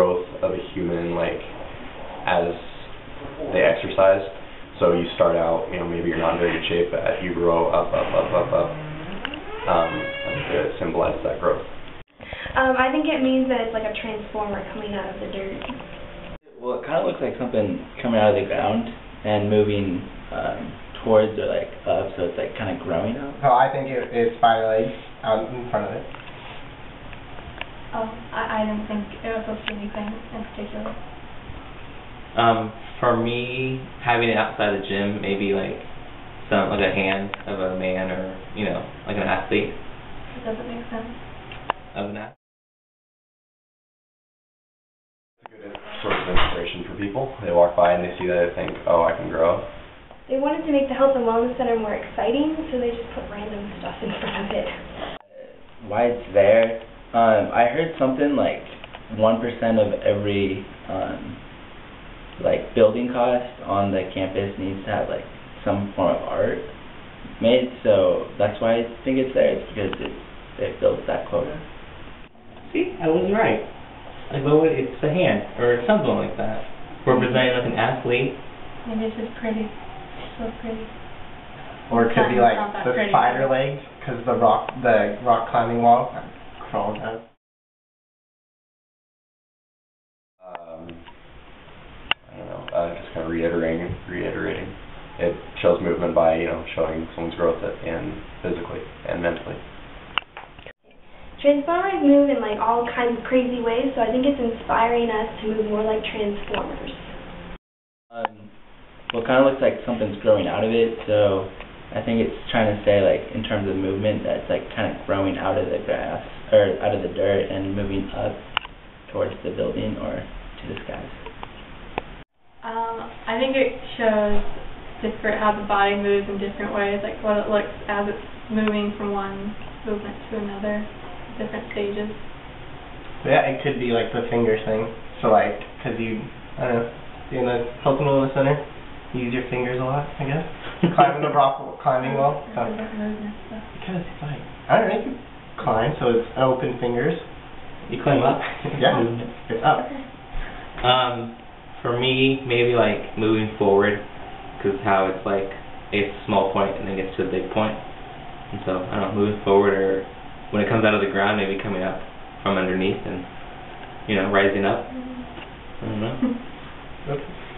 growth of a human like as they exercise. So you start out, you know, maybe you're not in very good shape, but as you grow up, up, up, up, up, um, it symbolizes that growth. Um, I think it means that it's like a transformer coming out of the dirt. Well, it kind of looks like something coming out of the ground and moving um, towards or like up, so it's like kind of growing up. Oh, I think it, it's spider legs out in front of it. Oh, I, I didn't think it was supposed to be anything in particular. Um, for me, having it outside the gym, maybe like some like a hand of a man or you know like an athlete It doesn't make sense. of an athlete. It's a good source of inspiration for people. They walk by and they see that, they think, oh, I can grow. They wanted to make the health and wellness center more exciting, so they just put random stuff in front of it. Why it's there? Um, I heard something like one percent of every um, like building cost on the campus needs to have like some form of art made. So that's why I think it's there. It's because it it builds that quota. See, I was right. Like, what would it's a hand or something like that, representing like an athlete. Maybe it's just pretty. So pretty. Or it could be like the pretty. spider legs, because the rock, the rock climbing wall crawled out. Um, I don't know, uh, just kind of reiterating, reiterating. It shows movement by, you know, showing someone's growth and physically and mentally. Transformers move in like all kinds of crazy ways, so I think it's inspiring us to move more like Transformers. Um, well, it kind of looks like something's growing out of it. So I think it's trying to say like in terms of movement that it's like kind of growing out of the grass or out of the dirt and moving up towards the building or to the skies. Um, I think it shows different how the body moves in different ways, like what it looks as it's moving from one movement to another, different stages. Yeah, it could be like the fingers thing. So like, cause you, I don't know, being a Health and Wellness Center, you use your fingers a lot, I guess. Climbing the rock, climbing wall. It's So, different movement stuff. because it's like, I don't know, you can climb, so it's open fingers. You climb up. Yeah, Movement. it's up. Um, for me, maybe like moving forward, because how it's like it's a small point and then gets to a big point. point, and so I don't know, moving forward or when it comes out of the ground, maybe coming up from underneath and you know rising up. I don't know. That's